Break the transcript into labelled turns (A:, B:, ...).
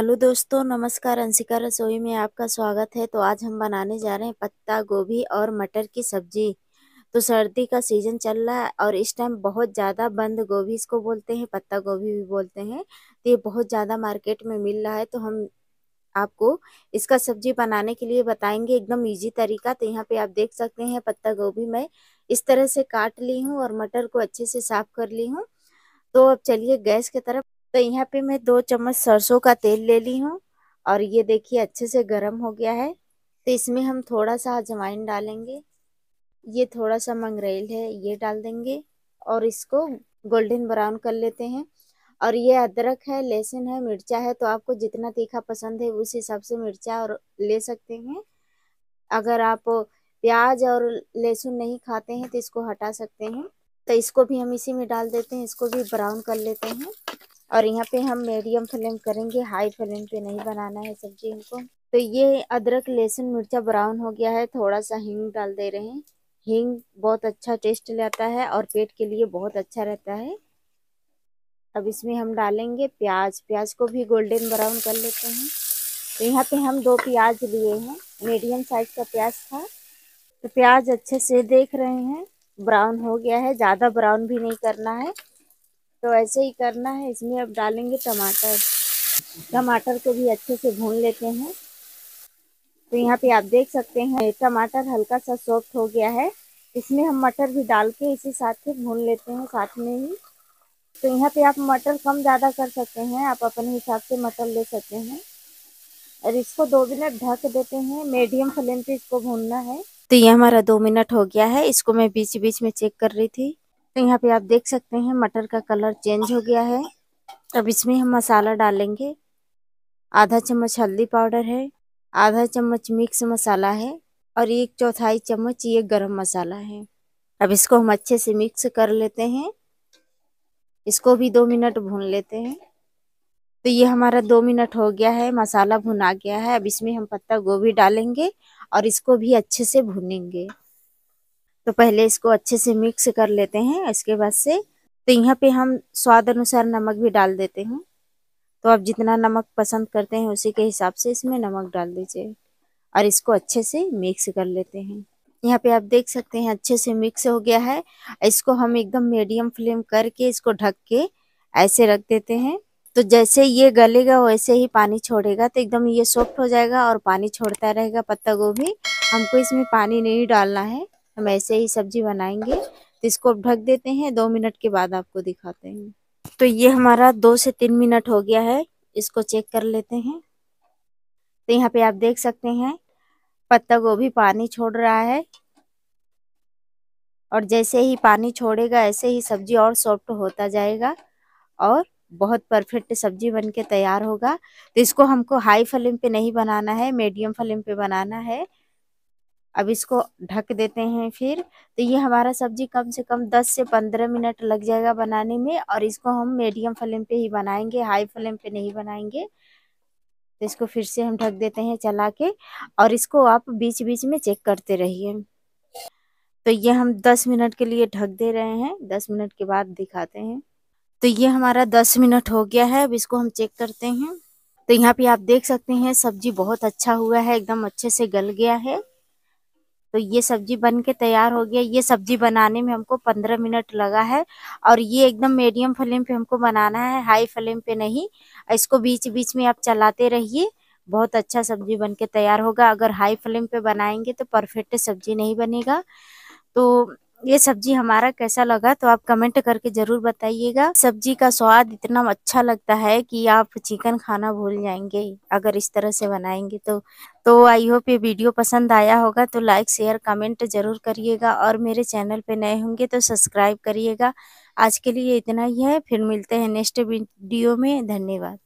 A: Hello दोस्तों, नमस्कार अंशिका रसोई में आपका स्वागत है। तो आज हम बनाने जा रहे हैं पत्ता, गोभी और मटर की सब्ज़ी। तो सर्दी का सीज़न चल रहा है और इस टाइम बहुत ज़्यादा बंद गोभी इसको बोलते हैं, पत्ता गोभी भी बोलते हैं। तो ये बहुत ज़्यादा मार्केट में मिल रहा है। तो हम आपको इसका सब्ज़ी बनाने के लिए बताएँगे एकदम ईजी तरीका। तो यहाँ पे आप देख सकते हैं पत्ता गोभी मैं इस तरह से काट ली हूँ और मटर को अच्छे से साफ़ कर ली हूँ। तो अब चलिए गैस की तरफ़ तो यहाँ पे मैं दो चम्मच सरसों का तेल ले ली हूँ और ये देखिए अच्छे से गर्म हो गया है। तो इसमें हम थोड़ा सा अजवाइन डालेंगे। ये थोड़ा सा मंगरेल है, ये डाल देंगे और इसको गोल्डन ब्राउन कर लेते हैं। और ये अदरक है, लहसुन है, मिर्चा है तो आपको जितना तीखा पसंद है उस हिसाब से मिर्चा और ले सकते हैं। अगर आप प्याज और लहसुन नहीं खाते हैं तो इसको हटा सकते हैं। तो इसको भी हम इसी में डाल देते हैं, इसको भी ब्राउन कर लेते हैं। और यहाँ पे हम मीडियम फ्लेम करेंगे हाई फ्लेम पे नहीं बनाना है सब्ज़ी हमको। तो ये अदरक, लहसुन, मिर्चा ब्राउन हो गया है थोड़ा सा हींग डाल दे रहे हैं। हींग बहुत अच्छा टेस्ट लाता है और पेट के लिए बहुत अच्छा रहता है। अब इसमें हम डालेंगे प्याज। प्याज को भी गोल्डन ब्राउन कर लेते हैं। तो यहाँ पे हम दो प्याज लिए हैं। मीडियम साइज़ का प्याज था। तो प्याज अच्छे से देख रहे हैं। ब्राउन हो गया है। ज़्यादा ब्राउन भी नहीं करना है। तो ऐसे ही करना है। इसमें अब डालेंगे टमाटर। टमाटर को भी अच्छे से भून लेते हैं। तो यहाँ पे आप देख सकते हैं, टमाटर हल्का सा सॉफ्ट हो गया है। इसमें हम मटर भी डाल के इसी साथ ही भून लेते हैं, साथ में ही। तो यहाँ पे आप मटर कम ज़्यादा कर सकते हैं। आप अपने हिसाब से मटर ले सकते हैं। और इसको दो मिनट ढक देते हैं। मीडियम फ्लेम पे इसको भूनना है। तो ये हमारा दो मिनट हो गया है। इसको मैं बीच बीच में चेक कर रही थी। तो यहाँ पे आप देख सकते हैं मटर का कलर चेंज हो गया है। अब इसमें हम मसाला डालेंगे। आधा चम्मच हल्दी पाउडर है, आधा चम्मच मिक्स मसाला है और एक चौथाई चम्मच ये गरम मसाला है। अब इसको हम अच्छे से मिक्स कर लेते हैं। इसको भी दो मिनट भून लेते हैं। तो ये हमारा दो मिनट हो गया है, मसाला भुना गया है। अब इसमें हम पत्ता गोभी डालेंगे और इसको भी अच्छे से भुनेंगे। तो पहले इसको अच्छे से मिक्स कर लेते हैं, इसके बाद से तो यहाँ पे हम स्वाद अनुसार नमक भी डाल देते हैं। तो आप जितना नमक पसंद करते हैं उसी के हिसाब से इसमें नमक डाल दीजिए और इसको अच्छे से मिक्स कर लेते हैं। यहाँ पे आप देख सकते हैं अच्छे से मिक्स हो गया है। इसको हम एकदम मीडियम फ्लेम करके इसको ढक के ऐसे रख देते हैं। तो जैसे ये गलेगा वैसे ही पानी छोड़ेगा तो एकदम ये सॉफ्ट हो जाएगा और पानी छोड़ता रहेगा पत्ता गोभी। हमको इसमें पानी नहीं डालना है। हम ऐसे ही सब्ज़ी बनाएँगे तो इसको ढक देते हैं, दो मिनट के बाद आपको दिखाते हैं। तो ये हमारा दो से तीन मिनट हो गया है, इसको चेक कर लेते हैं। तो यहाँ पे आप देख सकते हैं, पत्ता गोभी पानी छोड़ रहा है। और जैसे ही पानी छोड़ेगा, ऐसे ही सब्ज़ी और सॉफ्ट होता जाएगा और बहुत परफेक्ट सब्ज़ी बन के तैयार होगा। तो इसको हमको हाई फ्लेम पे नहीं बनाना है, मीडियम फ्लेम पे बनाना है। अब इसको ढक देते हैं फिर। तो ये हमारा सब्ज़ी कम से कम 10 से 15 मिनट लग जाएगा बनाने में और इसको हम मीडियम फ्लेम पे ही बनाएँगे हाई फ्लेम पे नहीं बनाएँगे। तो इसको फिर से हम ढक देते हैं चला के और इसको आप बीच बीच में चेक करते रहिए। तो ये हम 10 मिनट के लिए ढक दे रहे हैं 10 मिनट के बाद दिखाते हैं। तो ये हमारा 10 मिनट हो गया है, अब इसको हम चेक करते हैं। तो यहाँ पे आप देख सकते हैं, सब्ज़ी बहुत अच्छा हुआ है, एकदम अच्छे से गल गया है। तो ये सब्ज़ी बन के तैयार हो गया। ये सब्ज़ी बनाने में हमको पंद्रह मिनट लगा है और ये एकदम मीडियम फ्लेम पे हमको बनाना है हाई फ्लेम पे नहीं। इसको बीच बीच में आप चलाते रहिए, बहुत अच्छा सब्ज़ी बन के तैयार होगा। अगर हाई फ्लेम पे बनाएँगे तो परफेक्ट सब्ज़ी नहीं बनेगा। तो ये सब्ज़ी हमारा कैसा लगा तो आप कमेंट करके ज़रूर बताइएगा। सब्ज़ी का स्वाद इतना अच्छा लगता है कि आप चिकन खाना भूल जाएँगे, अगर इस तरह से बनाएँगे तो। तो आई होप ये वीडियो पसंद आया होगा तो लाइक, शेयर, कमेंट ज़रूर करिएगा और मेरे चैनल पे नए होंगे तो सब्सक्राइब करिएगा। आज के लिए इतना ही है, फिर मिलते हैं नेक्स्ट वीडियो में, धन्यवाद।